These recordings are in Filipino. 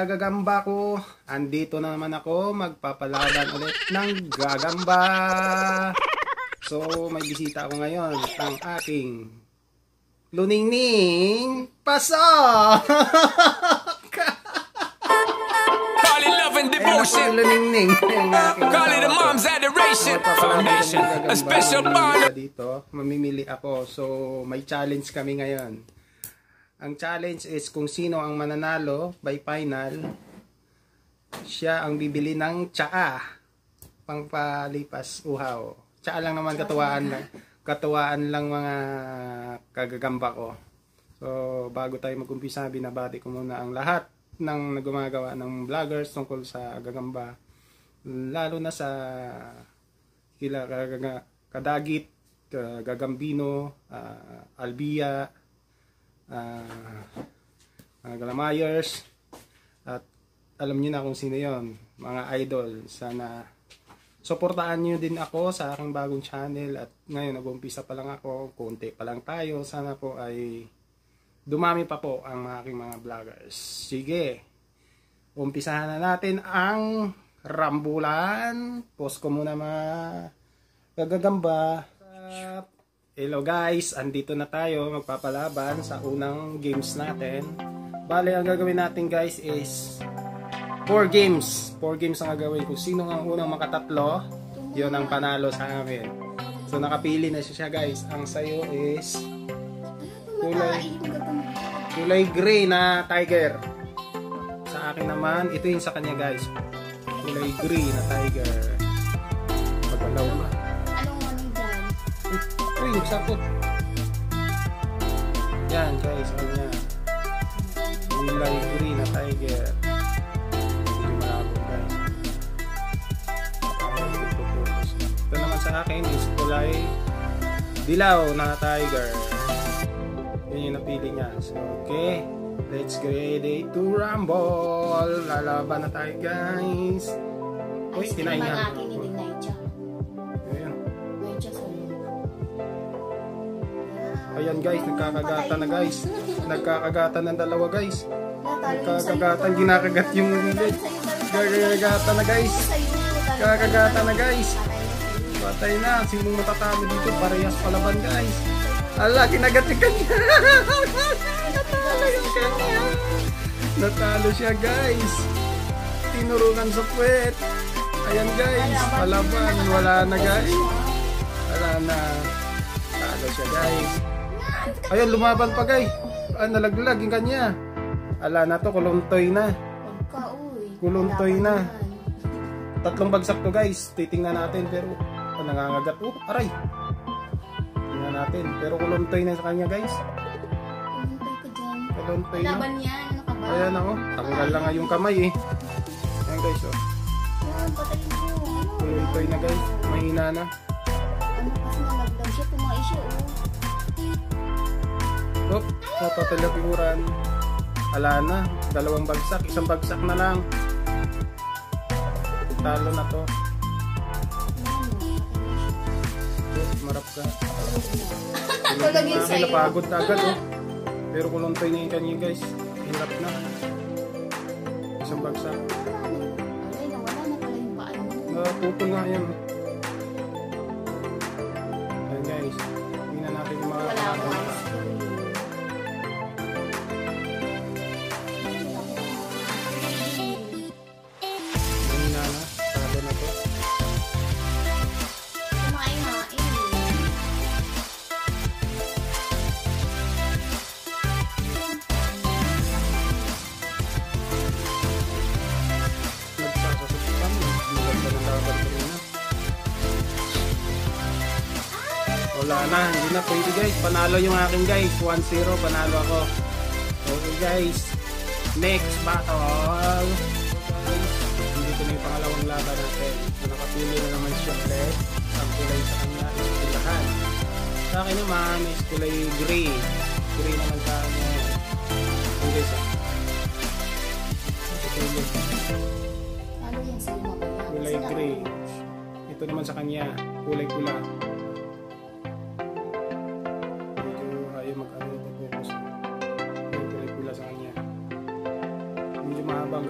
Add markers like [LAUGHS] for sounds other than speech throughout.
kagagamba ko. Andito na naman ako, magpapalaban ulit ng gagamba. So, may bisita ako ngayon, ang aking luningning paso! Call it love and devotion. luningning. Call it a mom's adoration. Foundation. A special bond. Dito, mamimili ako. So, may challenge kami ngayon. Ang challenge is kung sino ang mananalo by final, siya ang bibili ng tsaa pangpalipas uhaw. Tsaa lang naman katuwaan lang. Katuwaan lang mga kagagamba ko. So, bago tayo mag-umpisa, binabati ko muna ang lahat ng gumagawa ng vloggers tungkol sa gagamba. Lalo na sa kila kadagit, ka- gagambino, ah, albia, uh, Galamayers, at alam niyo na kung sino yon mga idol. Sana suportahan niyo din ako sa aking bagong channel at ngayon nag-umpisa pa lang ako, konti pa lang tayo. Sana po ay dumami pa po ang aking mga vloggers. Sige, umpisahan na natin ang rambulan. Post ko muna mga gagagamba. Hello guys, andito na tayo magpapalaban sa unang games natin. Bale, ang gagawin natin guys is 4 games. 4 games ang gagawin. Kung sino ang unang makatatlo, yun ang panalo sa amin. So nakapili na siya guys. Ang sayo is kulay, kulay gray na tiger. Sa akin naman, ito yung sa kanya guys. Kulay gray na tiger. Pagalaw na. Uy, nagsapot. Yan guys, ano yan. Kulay green na tiger. Hindi malabo guys. Ito naman sa akin is kulay dilaw na tiger. Yun yung napili niya. So, okay. Let's get ready to rumble. Lalaban na tayo guys. Uy, Ice Ayan guys, nagkakagatan na guys. Nagkakagatan ng dalawa guys. Nagkakagatan, ginakagat yung leg. Nagkakagatan na guys. Kakagatan na guys. Patay na, sinong matatalo dito? Parehas palaban guys. Ala, kinagat yung kanya. Natalo yung kanya. Natalo siya guys. Tinurungan sa puwet. Ayan guys, palaban. Wala na guys. Wala na. Talo siya guys. Ayun, lumaban pa guys. Ah, nalaglag yung kanya. Ala na to, kuluntoy na. Pagka, uy. Kuluntoy na. Tatlong bagsak to guys. Titingnan natin pero oh, nangangagat. Oh, aray. Tingnan natin. Pero kuluntoy na sa kanya guys. Kuluntoy ka dyan. Kuluntoy na. Laban yan. Ano ka ba? Ayan ako. Tanggal lang nga yung kamay eh. Ayan guys oh. Yan, patayin. Ano? Kuluntoy na guys. Mahina na. Ano kasi nalagdag siya, tumae siya, oh. Oh, napatalagikuran. Ala na. Dalawang bagsak. Isang bagsak na lang. Talo na to. Oh, marap ka. Akin, sa'yo. napagod na agad oh. Pero kuluntoy na yung kanya guys. Hirap na. Isang bagsak. Nawala na pala yung paan. Napupul nga yan. Na. Pwede guys. Panalo yung akin guys. 1-0. Panalo ako. Okay guys. Next battle. Guys, hindi ko na yung pangalawang laban natin. So, nakapili na naman siya ulit. Ang kulay sa kanya is kulahan. Sa akin naman is kulay gray. Gray naman sa kanya. Okay guys. sa'yo mamaya? kulay gray. Ito naman sa kanya, kulay pula.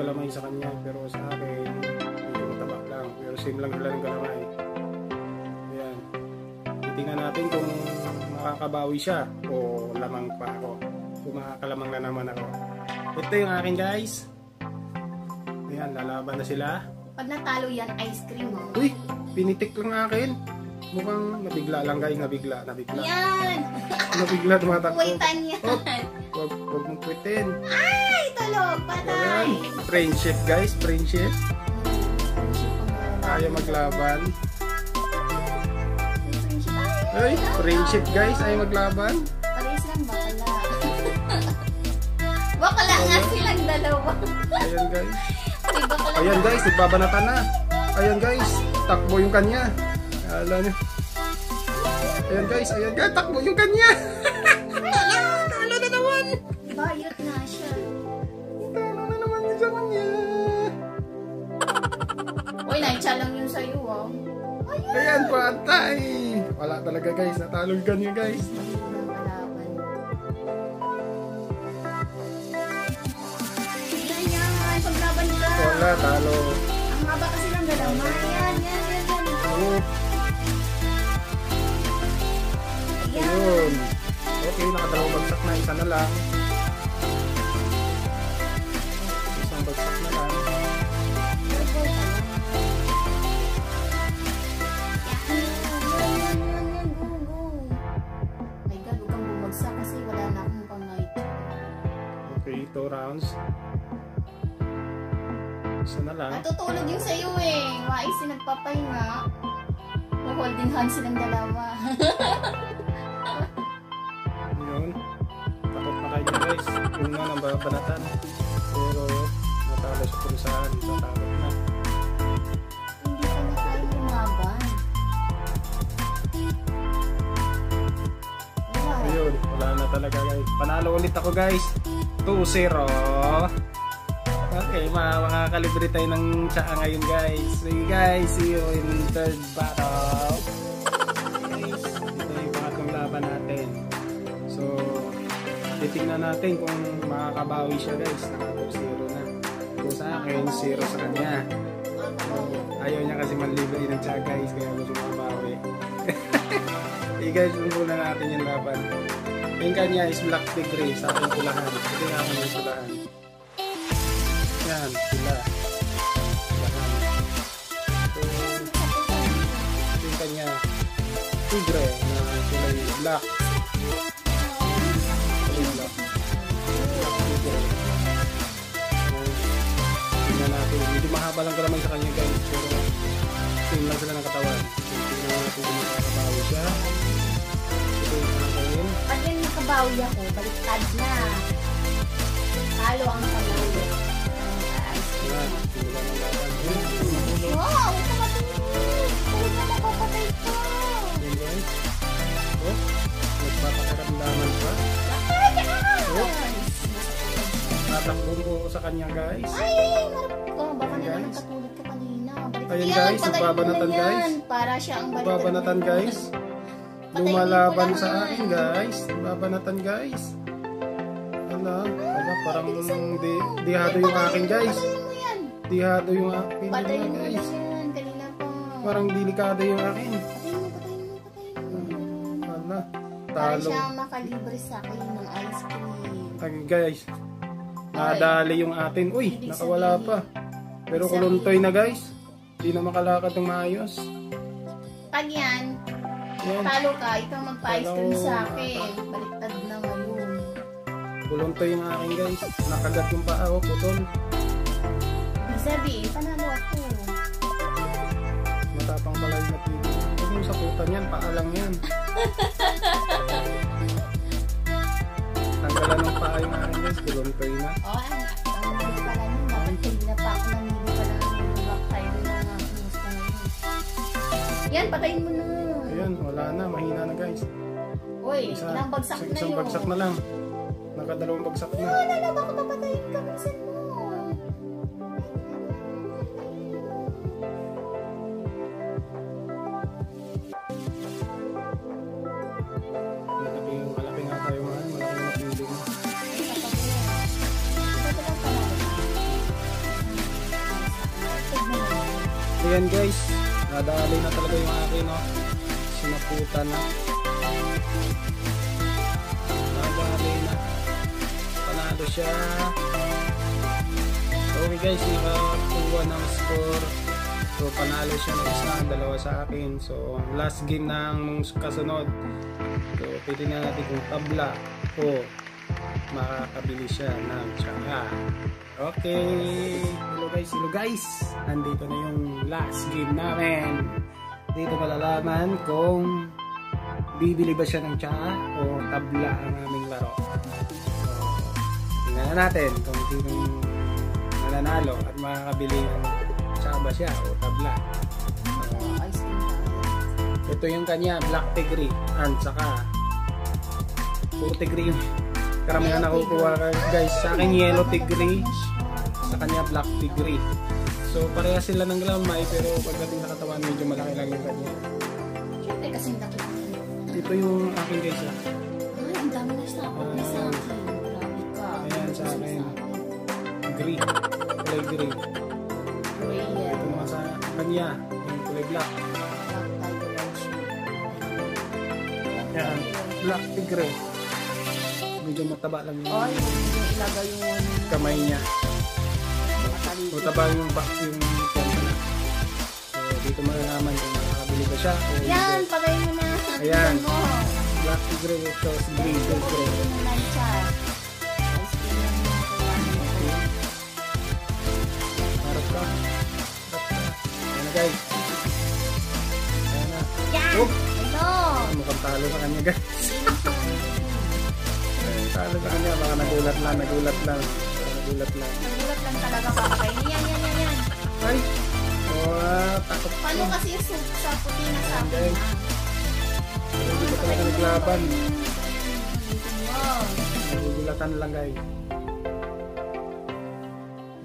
Galamay sa kanya. Pero sa akin, medyo mataba lang. Pero same lang sila ng galamay. Ayan. Titingnan natin kung makakabawi siya o lamang pa ako. Kung makakalamang na naman ako. Ito yung akin guys. Ayan, lalaban na sila. Pag natalo yan, ice cream oh. Uy, pinitik lang akin. Mukhang nabigla lang guys, nabigla, nabigla. Yan! Nabigla tumatakbo. Kuwitan yan. Oh, wag, wag mong kwitin. Ay, tulog! Patay! Ayan, friendship guys, friendship. Ayaw maglaban. Ay, friendship guys, ayaw maglaban. Parehas lang bakala. [LAUGHS] bakala nga silang dalawa. Ayan guys. Ayan guys, nagbabanatan na. Ayan guys, takbo yung kanya. Alam niyo. Ayan guys, ayan guys, takbo yung kanya. [LAUGHS] Talo na naman. Bayot na siya. Talo na naman sa kanya. Uy, naitsa lang yun sa'yo ah. Ayun! Ayan, patay. Wala talaga guys, natalo yung kanya guys. Wala, talo. Ang haba kasi ng dalawa. Yan, yan, yan, yan. Oh, Okay, nakadalawang bagsak na. Isa na lang. Isang bagsak na lang. Okay, two rounds. Isa na lang. Natutulog yung sa'yo eh. Wais si nagpapahinga. Holding hands silang dalawa. [LAUGHS] Yun. Takot na kayo guys. Kung nga nang babanatan. Pero natalo sa purusahan. Isa takot na. Hindi ka na kaya lumaban. Ayun, wala na talaga guys. Panalo ulit ako guys. 2-0. Okay, mga mga kalibre tayo ng tsaka ngayon guys. Sige guys, see you in third battle. Titingnan natin kung makakabawi siya guys. Naka 2-0 na. Kung sa akin, 0 sa kanya. Ayaw niya kasi manlibre ng tsaka guys, kaya gusto makabawi. [LAUGHS] Hey guys, muna natin yung laban. Yung kanya is black degree sa ating pulahan. Ito yung ako yung pulahan. Yan, pula. Pulahan. Ito yung kanya tigre na kulay black. Yan. Tingnan natin. Medyo mahaba lang kalamang sa kanya guys. Pero same lang sila ng katawan. Tingnan natin kung makakabawi siya. Ito yung akin. Pag yan nakabawi ako, baliktad na. Talo ang nahulog. Wow! Ka matulog! Talaga mapapatay ka! Yan guys. Oh, nagpapakiramdaman pa. Oh. Tatakbo po ako sa kanya guys. Ay! Marap ka! Baka Ayan, naman guys. katulad ka kanina. Ayan, yan, guys, nagbabanatan, na guys. Para siya ang baliktad. Babanatan mo. guys. [LAUGHS] Lumalaban ko sa akin guys. Babanatan guys. Ala, ala parang di, dihado yung akin guys. Dihado yung akin guys. Parang delikado yung akin. Ala, Para talo. siya makalibre sa akin ng ice cream. Ay, guys. Nadali yung atin. Uy, nakawala pa. Pero kuluntoy na guys. Hindi na makalakad ng maayos. Pag yan, Yan. talo ka, ikaw magpa-ice cream sa akin. Baliktad na ngayon. Kuluntoy yung akin guys. Nakagat yung paa ko, putol. Ibig sabihin, panalo ako. Matapang pala yung napili. Huwag mo sakutan yan, paa lang yan. [LAUGHS] Tanggalan ng paa yung akin guys. Kuluntoy na. O, ang ang hindi pala nun. Dapat kanina pa ako namili pala ng rock title na nga. Yan, patayin mo na. Ayan, wala na. Mahina na guys. Uy, ilang bagsak isang- na Isang yun. bagsak na lang. Nakadalawang bagsak na. Wala na, baka papatayin ka. Minsan mo. Yan guys. Nadali na talaga yung akin no. Sinaputan na. Nadali na. Panalo siya. Okay guys, nakakuha ng score. So panalo siya ng isa, dalawa sa akin. So last game ng kasunod. So pwede na natin kung tabla o makakabili siya ng tsaka. Okay. Hello guys, hello guys. Nandito na yung last game namin. Dito malalaman kung bibili ba siya ng tsaka o tabla ang aming laro. So, natin kung sinong nananalo at makakabili ng tsaka ba siya o tabla. So, ito yung kanya, black tigri. And saka, puro tigri yung karamihan nakukuha guys. Sa akin yellow tigri, sa kanya black tigri. So pareha sila ng glamay pero pagdating sa katawan medyo malaki lang yung kanya. Siyempre kasi nakita ko. Ito yung akin guys. ah. Ay, ang dami na sa ako na sa akin. Grabe ka. Ayan, sa akin. Gray. Kulay yan. Ito naman sa kanya, yung kulay black. Yan, black tigre. Medyo mataba lang yung Ay, yung ilagay yung ano, kamay niya. Mataba yung back yung niya. So dito malalaman kung makakabili ba siya o Yan, hindi. pagay mo na. Ayan. Mo. Black si gray cream lang yung nakuha nito. Harap ka. Harap ka. Ayan na guys. Ayan na. Yan! Oh! Hello! Mukhang talo sa kanya guys. Ayan, talo sa kanya. Baka nagulat lang, nagulat lang. Baka nagulat lang. Nagulat lang talaga kakay. Yan, yan, yan, yan. Ay! Oh, takot Paano kasi yung soup sa puti na sa akin? Pero Hindi pa talaga naglaban. Wow. Nagugulatan lang guys.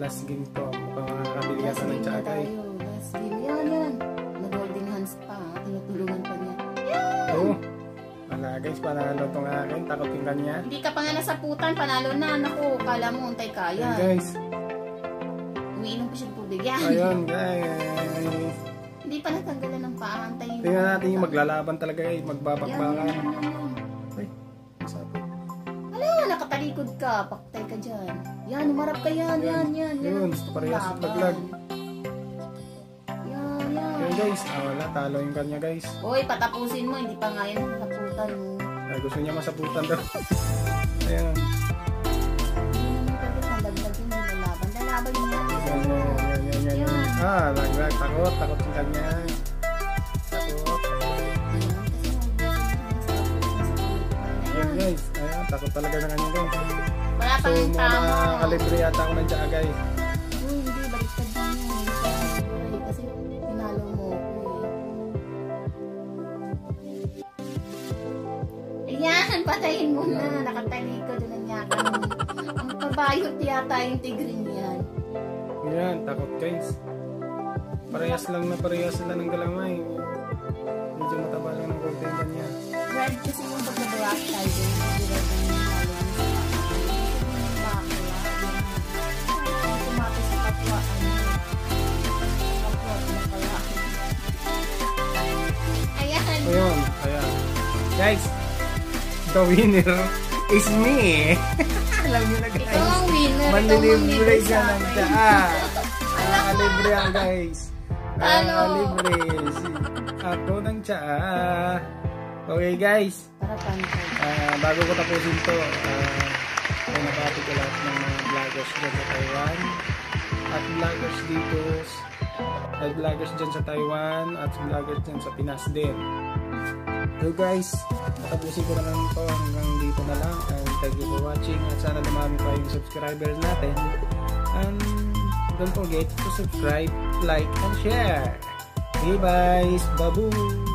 Last game to. Mukhang yata ng tsaka tayo. Last game. Yan, yan. Wala guys, panalo tong akin. Takot yung kanya. Hindi ka pa nga nasaputan. Panalo na. Naku, kala mo untay Ayan kaya. guys. Umiinom pa siya ng tubig. Yan. Ayun guys. Hindi pa natanggalan ng paa. Antayin. Tingnan natin yung maglalaban talaga guys. Yan, Magbabakbakan. Ay, sabi. Wala, nakatalikod ka. Paktay ka dyan. Yan, umarap ka yan. Yan, yan, yan. Yun, Gusto parehas paglag. Guys. Ah, wala. Talo yung kanya guys. Uy, patapusin mo. Hindi pa nga yan nasaputan mo. Ah, gusto niya masaputan daw. [LAUGHS] Ayan. Ah, laglag. Takot. Takot yung kanya. Takot. Ayan guys. Ayan, takot talaga na kanya guys. Wala So, pang yung mga kalibre yata ako ng tsaka guys. Ayan, patayin mo na. Nakatalikod na niya. Ang pabayot yata yung tigrin yan. Ayan, takot guys. Parehas lang na parehas sila ng galamay. Medyo mataba lang ng konti yung kanya. Red kasi yung pagka-black tiger. Hindi red Yung. Yung. Ayan. Ayun, ayan. Guys, the winner is me. [LAUGHS] Alam niyo na Ikaw guys. ang winner. Ikaw ang Manlilibre magbibigay siya sa ng akin. tsaa. Nakakalibre [LAUGHS] yan guys. Ano? Nakakalibre. Si- Ako ng tsaa. Okay guys. Para pantay. Ah, bago ko tapusin to, uh, ay nabati ko lahat ng mga vloggers dyan sa Taiwan at vloggers dito at vloggers dyan sa Taiwan at vloggers dyan sa Pinas din. So guys, tapusin ko na lang to hanggang dito na lang and thank you for watching at sana dumami pa yung subscribers natin and don't forget to subscribe, like, and share. Okay guys, babu!